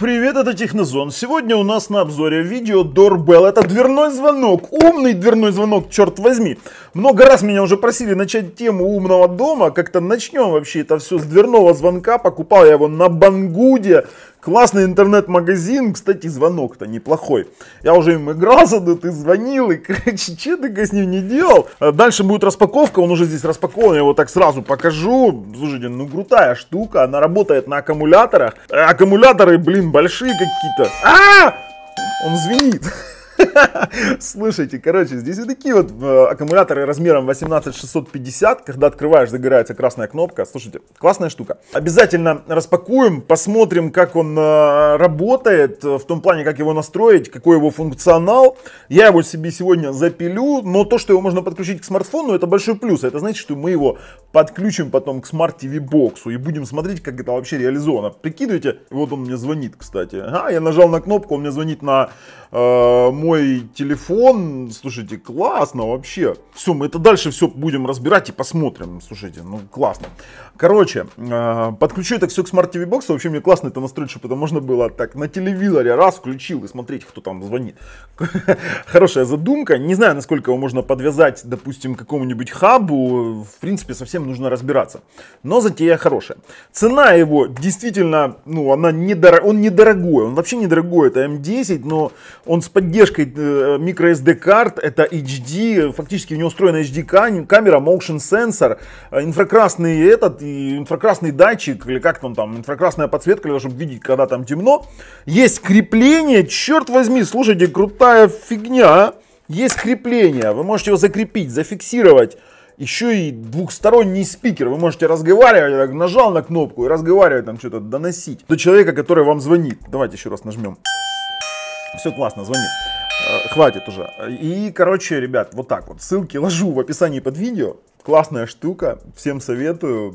Привет, это Технозон. Сегодня у нас на обзоре видео Doorbell. Это дверной звонок, умный дверной звонок, черт возьми. Много раз меня уже просили начать тему умного дома. Как-то начнем вообще это все с дверного звонка. Покупал я его на Бангуде. Классный интернет-магазин, кстати, звонок-то неплохой. Я уже им игрался, да ты звонил, и, короче, что ты с ним не делал? А дальше будет распаковка, он уже здесь распакован, я его так сразу покажу. Слушайте, ну крутая штука, она работает на аккумуляторах. Аккумуляторы, блин, большие какие-то. А! Он звенит. Слушайте, короче, здесь вот такие вот э, аккумуляторы размером 18650. Когда открываешь, загорается красная кнопка. Слушайте, классная штука. Обязательно распакуем, посмотрим, как он э, работает, в том плане, как его настроить, какой его функционал. Я его себе сегодня запилю, но то, что его можно подключить к смартфону, это большой плюс. Это значит, что мы его подключим потом к Smart TV боксу и будем смотреть, как это вообще реализовано. Прикидывайте, вот он мне звонит, кстати. Ага, я нажал на кнопку, он мне звонит на э, мой телефон. Слушайте, классно вообще. Все, мы это дальше все будем разбирать и посмотрим. Слушайте, ну классно. Короче, э, подключу это все к Smart TV Box. Вообще мне классно это настроить, чтобы это можно было так на телевизоре раз включил и смотреть, кто там звонит. Хорошая задумка. Не знаю, насколько его можно подвязать, допустим, к какому-нибудь хабу. В принципе, совсем нужно разбираться. Но затея хорошая. Цена его действительно, ну, она недорог... он недорогой. Он вообще недорогой. Это М10, но он с поддержкой microSD карт, это HD, фактически в него устроена HD камера, motion sensor, э, инфракрасный этот, и инфракрасный датчик, или как там там, инфракрасная подсветка, для того, чтобы видеть, когда там темно. Есть крепление, черт возьми, слушайте, крутая фигня. А. Есть крепление, вы можете его закрепить, зафиксировать еще и двухсторонний спикер. Вы можете разговаривать, так, нажал на кнопку и разговаривать, там что-то доносить до человека, который вам звонит. Давайте еще раз нажмем. Все классно, звони. Э, хватит уже. И, короче, ребят, вот так вот. Ссылки ложу в описании под видео. Классная штука, всем советую.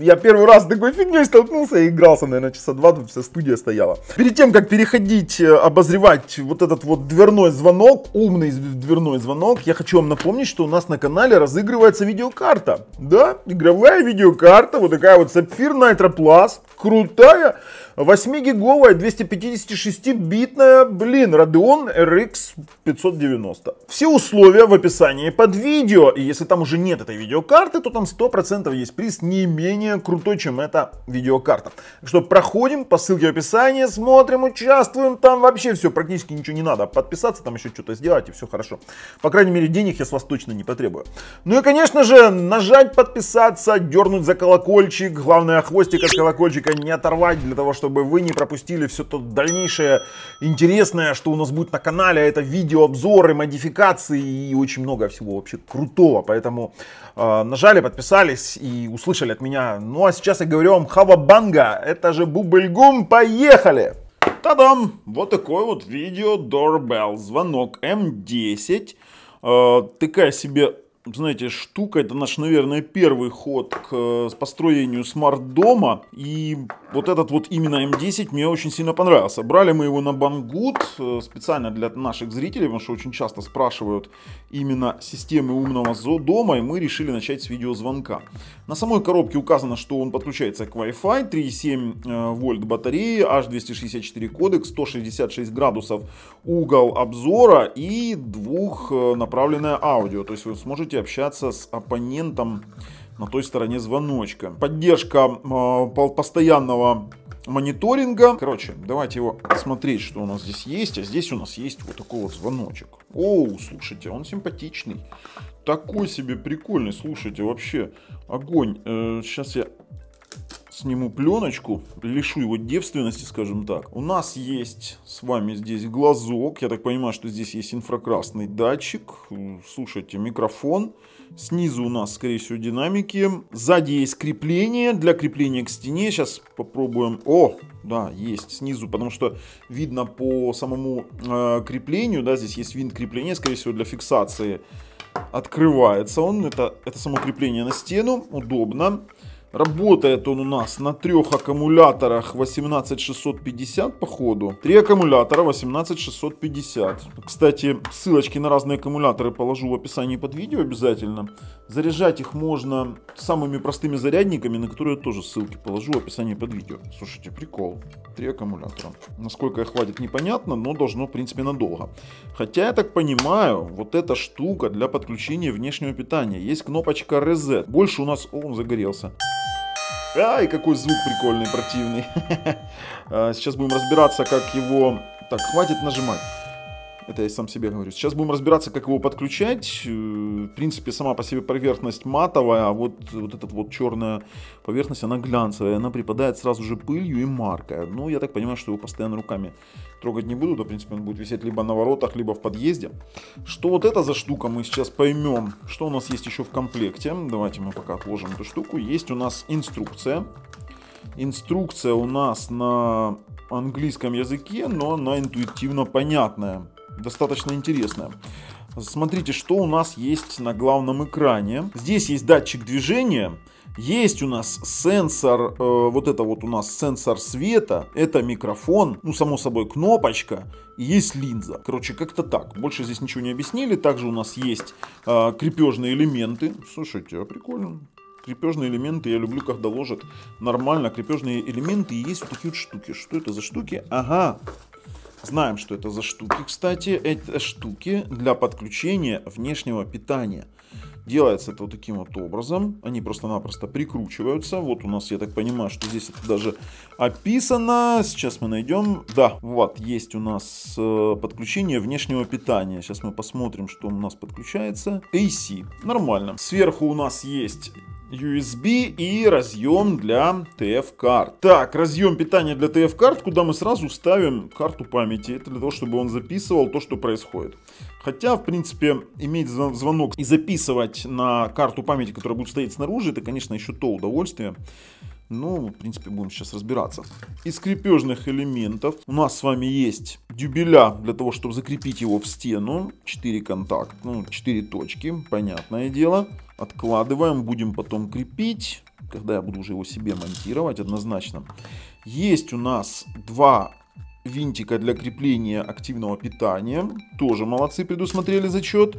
Я первый раз с такой фигней столкнулся и игрался, наверное, часа два, тут вся студия стояла. Перед тем, как переходить, э, обозревать вот этот вот дверной звонок, умный дверной звонок, я хочу вам напомнить, что у нас на канале разыгрывается видеокарта. Да, игровая видеокарта, вот такая вот Sapphire Nitro Plus, крутая. 8-гиговая, 256-битная, блин, Radeon RX 590. Все условия в описании под видео. И если там уже нет этой видеокарты, то там 100% есть приз не менее крутой, чем эта видеокарта. Так что проходим по ссылке в описании, смотрим, участвуем. Там вообще все, практически ничего не надо. Подписаться, там еще что-то сделать и все хорошо. По крайней мере, денег я с вас точно не потребую. Ну и, конечно же, нажать подписаться, дернуть за колокольчик. Главное, хвостик от колокольчика не оторвать для того, чтобы вы не пропустили все то дальнейшее интересное, что у нас будет на канале. Это видеообзоры, модификации и очень много всего вообще крутого. Поэтому э, нажали, подписались и услышали от меня. Ну а сейчас я говорю вам Хавабанга. Это же Бубльгум. Поехали! Та-дам! Вот такой вот видео Doorbell. Звонок М10. Э, такая себе знаете, штука, это наш, наверное, первый ход к э, построению смарт-дома. И вот этот вот именно М10 мне очень сильно понравился. Брали мы его на Banggood э, специально для наших зрителей, потому что очень часто спрашивают именно системы умного дома, и мы решили начать с видеозвонка. На самой коробке указано, что он подключается к Wi-Fi, 3,7 э, вольт батареи, H264 кодек, 166 градусов угол обзора и двухнаправленное аудио. То есть вы сможете можете общаться с оппонентом на той стороне звоночка. Поддержка э, постоянного мониторинга. Короче, давайте его смотреть, что у нас здесь есть. А здесь у нас есть вот такой вот звоночек. Оу, слушайте, он симпатичный. Такой себе прикольный, слушайте, вообще огонь. Э, сейчас я сниму пленочку, лишу его девственности, скажем так. У нас есть с вами здесь глазок. Я так понимаю, что здесь есть инфракрасный датчик. Слушайте, микрофон. Снизу у нас, скорее всего, динамики. Сзади есть крепление для крепления к стене. Сейчас попробуем. О, да, есть снизу, потому что видно по самому э, креплению, да, здесь есть винт крепления, скорее всего, для фиксации. Открывается он, это, это само крепление на стену, удобно. Работает он у нас на трех аккумуляторах 18650 по ходу. Три аккумулятора 18650. Кстати, ссылочки на разные аккумуляторы положу в описании под видео обязательно. Заряжать их можно самыми простыми зарядниками, на которые тоже ссылки положу в описании под видео. Слушайте, прикол. Три аккумулятора. Насколько их хватит непонятно, но должно в принципе надолго. Хотя я так понимаю, вот эта штука для подключения внешнего питания. Есть кнопочка Reset. Больше у нас... О, он загорелся. Ай, какой звук прикольный, противный. А, сейчас будем разбираться, как его... Так, хватит нажимать. Это я сам себе говорю. Сейчас будем разбираться, как его подключать. Э, в принципе, сама по себе поверхность матовая, а вот, вот эта вот черная поверхность, она глянцевая. Она припадает сразу же пылью и маркой. Ну, я так понимаю, что его постоянно руками трогать не буду. Да, в принципе, он будет висеть либо на воротах, либо в подъезде. Что вот это за штука, мы сейчас поймем. Что у нас есть еще в комплекте. Давайте мы пока отложим эту штуку. Есть у нас инструкция. Инструкция у нас на английском языке, но она интуитивно понятная достаточно интересная. Смотрите, что у нас есть на главном экране. Здесь есть датчик движения. Есть у нас сенсор, э, вот это вот у нас сенсор света, это микрофон, ну само собой кнопочка, и есть линза. Короче, как-то так. Больше здесь ничего не объяснили. Также у нас есть э, крепежные элементы. Слушайте, а прикольно. Крепежные элементы я люблю, когда ложат нормально. Крепежные элементы и есть вот такие вот штуки. Что это за штуки? Ага, Знаем, что это за штуки, кстати. Это штуки для подключения внешнего питания. Делается это вот таким вот образом. Они просто-напросто прикручиваются. Вот у нас, я так понимаю, что здесь это даже описано. Сейчас мы найдем. Да, вот, есть у нас э, подключение внешнего питания. Сейчас мы посмотрим, что у нас подключается. AC. Нормально. Сверху у нас есть USB и разъем для TF-карт. Так, разъем питания для TF-карт, куда мы сразу ставим карту памяти. Это для того, чтобы он записывал то, что происходит. Хотя, в принципе, иметь звонок и записывать на карту памяти, которая будет стоять снаружи, это, конечно, еще то удовольствие. Ну, в принципе, будем сейчас разбираться. Из крепежных элементов у нас с вами есть дюбеля для того, чтобы закрепить его в стену. 4 контакта, ну, 4 точки, понятное дело. Откладываем, будем потом крепить, когда я буду уже его себе монтировать однозначно. Есть у нас два винтика для крепления активного питания. Тоже молодцы, предусмотрели зачет.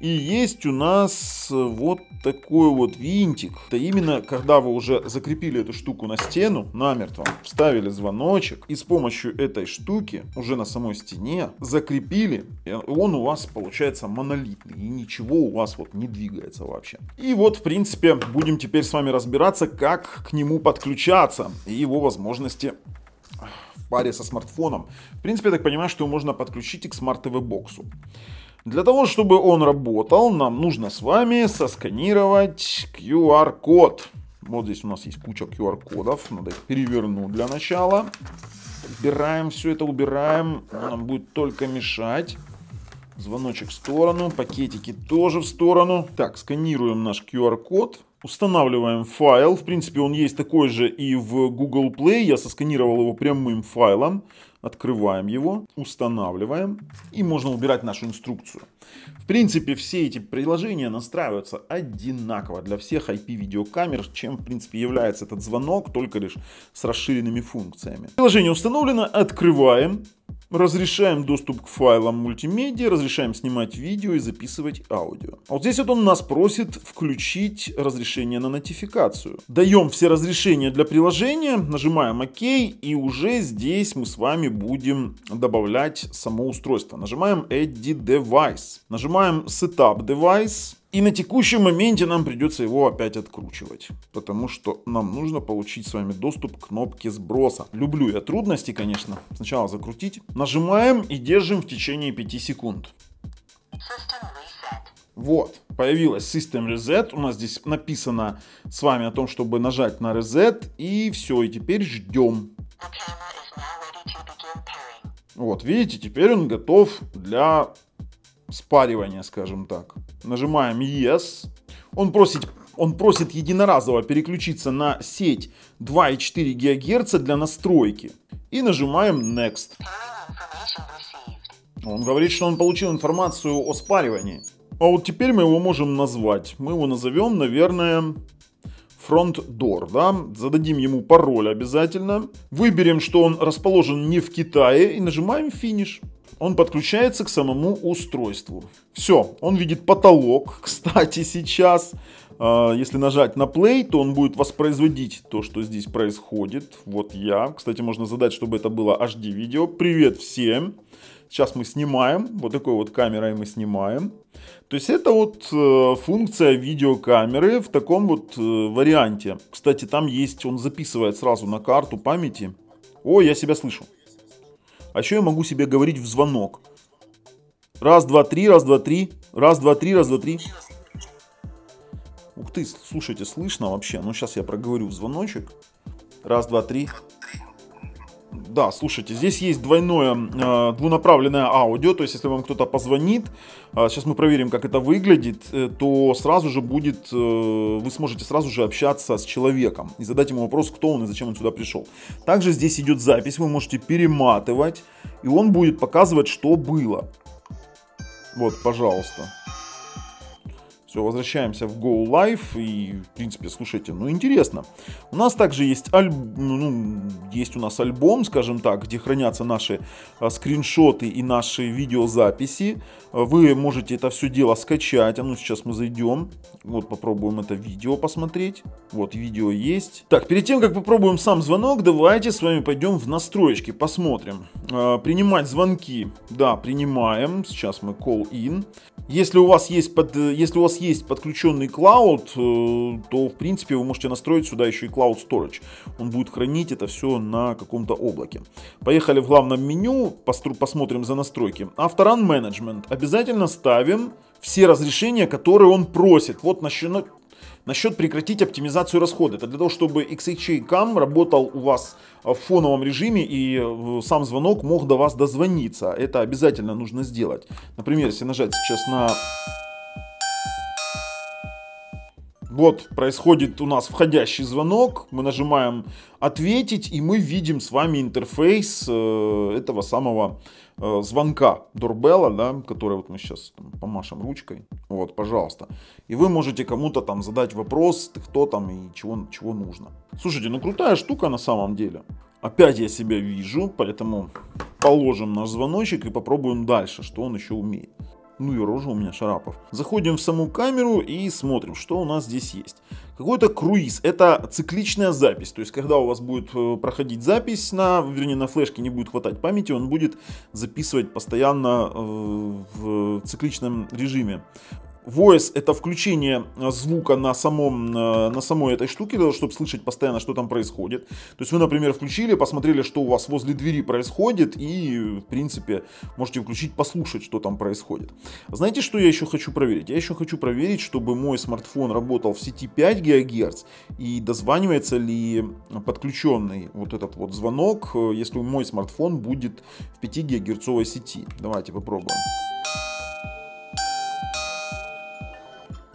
И есть у нас вот такой вот винтик. Это именно, когда вы уже закрепили эту штуку на стену, намертво, вставили звоночек, и с помощью этой штуки уже на самой стене закрепили, он у вас получается монолитный, и ничего у вас вот не двигается вообще. И вот, в принципе, будем теперь с вами разбираться, как к нему подключаться и его возможности паре со смартфоном. В принципе, я так понимаю, что его можно подключить и к Smart TV боксу. Для того, чтобы он работал, нам нужно с вами сосканировать QR-код. Вот здесь у нас есть куча QR-кодов. Надо их перевернуть для начала. Убираем все это, убираем. Нам будет только мешать. Звоночек в сторону, пакетики тоже в сторону. Так, сканируем наш QR-код. Устанавливаем файл. В принципе, он есть такой же и в Google Play. Я сосканировал его прямым файлом. Открываем его, устанавливаем. И можно убирать нашу инструкцию. В принципе, все эти приложения настраиваются одинаково для всех IP-видеокамер, чем, в принципе, является этот звонок, только лишь с расширенными функциями. Приложение установлено, открываем. Разрешаем доступ к файлам мультимедиа, разрешаем снимать видео и записывать аудио. А вот здесь вот он нас просит включить разрешение на нотификацию. Даем все разрешения для приложения, нажимаем ОК и уже здесь мы с вами будем добавлять само устройство. Нажимаем Edit Device, нажимаем Setup Device, и на текущем моменте нам придется его опять откручивать, потому что нам нужно получить с вами доступ к кнопке сброса. Люблю я трудности, конечно. Сначала закрутить. Нажимаем и держим в течение 5 секунд. Вот, появилась System Reset. У нас здесь написано с вами о том, чтобы нажать на Reset. И все, и теперь ждем. Вот, видите, теперь он готов для спаривания, скажем так. Нажимаем Yes. Он просит, он просит единоразово переключиться на сеть 2,4 ГГц для настройки. И нажимаем Next. Он говорит, что он получил информацию о спаривании. А вот теперь мы его можем назвать. Мы его назовем, наверное, front door, да, зададим ему пароль обязательно, выберем, что он расположен не в Китае и нажимаем финиш. Он подключается к самому устройству. Все, он видит потолок, кстати, сейчас. А, если нажать на play, то он будет воспроизводить то, что здесь происходит. Вот я. Кстати, можно задать, чтобы это было HD видео. Привет всем. Сейчас мы снимаем. Вот такой вот камерой мы снимаем. То есть это вот э, функция видеокамеры в таком вот э, варианте. Кстати, там есть, он записывает сразу на карту памяти. О, я себя слышу. А еще я могу себе говорить в звонок. Раз, два, три, раз, два, три. Раз, два, три, раз, два, три. Ух ты, слушайте, слышно вообще? Ну, сейчас я проговорю в звоночек. Раз, два, три. Да, слушайте, здесь есть двойное, э, двунаправленное аудио, то есть если вам кто-то позвонит, э, сейчас мы проверим, как это выглядит, э, то сразу же будет, э, вы сможете сразу же общаться с человеком и задать ему вопрос, кто он и зачем он сюда пришел. Также здесь идет запись, вы можете перематывать, и он будет показывать, что было. Вот, пожалуйста. Все, возвращаемся в Go Live и, в принципе, слушайте, ну интересно. У нас также есть, альб... ну, есть у нас альбом, скажем так, где хранятся наши а, скриншоты и наши видеозаписи. Вы можете это все дело скачать. А ну сейчас мы зайдем. Вот попробуем это видео посмотреть. Вот видео есть. Так, перед тем, как попробуем сам звонок, давайте с вами пойдем в настройки, посмотрим. А, принимать звонки. Да, принимаем. Сейчас мы call in. Если у вас есть, под, если у вас есть подключенный cloud, э, то в принципе вы можете настроить сюда еще и Cloud Storage. Он будет хранить это все на каком-то облаке. Поехали в главном меню, посмотрим за настройки. Авторан Management. Обязательно ставим все разрешения, которые он просит. Вот насчет, Насчет прекратить оптимизацию расхода. Это для того, чтобы XHA Cam работал у вас в фоновом режиме и э, сам звонок мог до вас дозвониться. Это обязательно нужно сделать. Например, если нажать сейчас на... Вот происходит у нас входящий звонок, мы нажимаем ответить и мы видим с вами интерфейс э, этого самого Э, звонка дурбела, да, который вот мы сейчас там, помашем ручкой, вот, пожалуйста. И вы можете кому-то там задать вопрос, кто там и чего, чего нужно. Слушайте, ну крутая штука на самом деле. Опять я себя вижу, поэтому положим наш звоночек и попробуем дальше, что он еще умеет. Ну и рожа у меня Шарапов. Заходим в саму камеру и смотрим, что у нас здесь есть. Какой-то круиз. Это цикличная запись. То есть, когда у вас будет э, проходить запись, на, вернее, на флешке не будет хватать памяти, он будет записывать постоянно э, в цикличном режиме. Voice это включение э, звука на, самом, э, на самой этой штуке, чтобы слышать постоянно, что там происходит. То есть вы, например, включили, посмотрели, что у вас возле двери происходит, и, в принципе, можете включить, послушать, что там происходит. Знаете, что я еще хочу проверить? Я еще хочу проверить, чтобы мой смартфон работал в сети 5 ГГц, и дозванивается ли подключенный вот этот вот звонок, э, если мой смартфон будет в 5 ГГц сети. Давайте попробуем.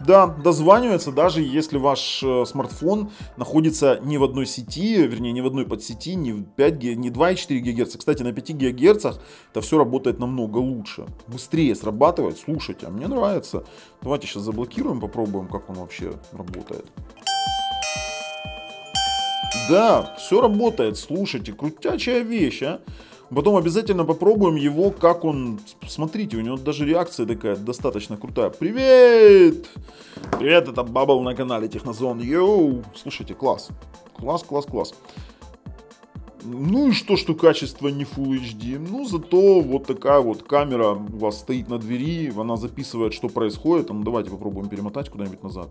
Да, дозванивается, даже если ваш э, смартфон находится не в одной сети, вернее, не в одной подсети, не в 5, не 2,4 ГГц. Кстати, на 5 ГГц это все работает намного лучше, быстрее срабатывает. Слушайте, а мне нравится. Давайте сейчас заблокируем, попробуем, как он вообще работает. Да, все работает, слушайте, крутячая вещь, а. Потом обязательно попробуем его, как он... Смотрите, у него даже реакция такая достаточно крутая. Привет! Привет, это Бабл на канале Технозон. Йоу! Слушайте, класс. Класс, класс, класс. Ну и что, что качество не Full HD? Ну, зато вот такая вот камера у вас стоит на двери, она записывает, что происходит. Ну, давайте попробуем перемотать куда-нибудь назад.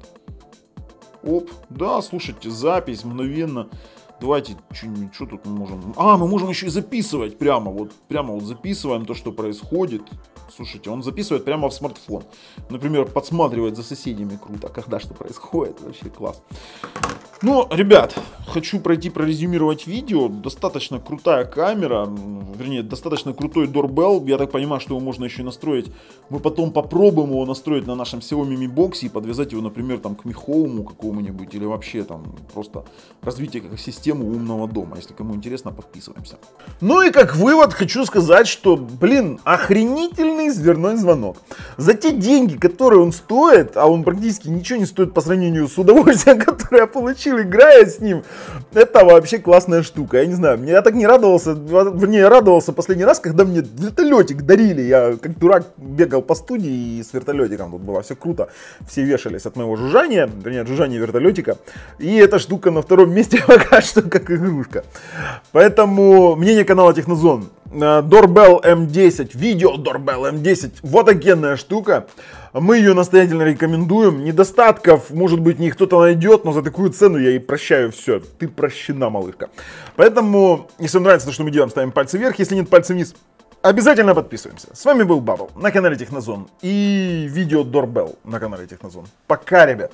Оп, да, слушайте, запись мгновенно Давайте, что тут мы можем... А, мы можем еще и записывать прямо, вот, прямо вот записываем то, что происходит. Слушайте, он записывает прямо в смартфон. Например, подсматривает за соседями круто, когда что происходит, вообще класс. Ну, ребят, хочу пройти прорезюмировать видео. Достаточно крутая камера, вернее, достаточно крутой дорбел. Я так понимаю, что его можно еще и настроить. Мы потом попробуем его настроить на нашем Xiaomi Mi Box и подвязать его, например, там к Mi Home какому-нибудь или вообще там просто развитие как системы систему умного дома. Если кому интересно, подписываемся. Ну и как вывод хочу сказать, что, блин, охренительный дверной звонок. За те деньги, которые он стоит, а он практически ничего не стоит по сравнению с удовольствием, которое я получил, играя с ним, это вообще классная штука. Я не знаю, я так не радовался, вернее, я радовался последний раз, когда мне вертолетик дарили. Я как дурак бегал по студии и с вертолетиком тут было все круто. Все вешались от моего жужжания, вернее, от жужжания вертолетика. И эта штука на втором месте пока что как игрушка. Поэтому мнение канала Технозон. Doorbell M10, видео Doorbell M10, вот офигенная штука. Мы ее настоятельно рекомендуем. Недостатков, может быть, не кто-то найдет, но за такую цену я ей прощаю все. Ты прощена, малышка. Поэтому, если вам нравится то, что мы делаем, ставим пальцы вверх. Если нет, пальцы вниз. Обязательно подписываемся. С вами был Бабл на канале Технозон и видео Doorbell на канале Технозон. Пока, ребят.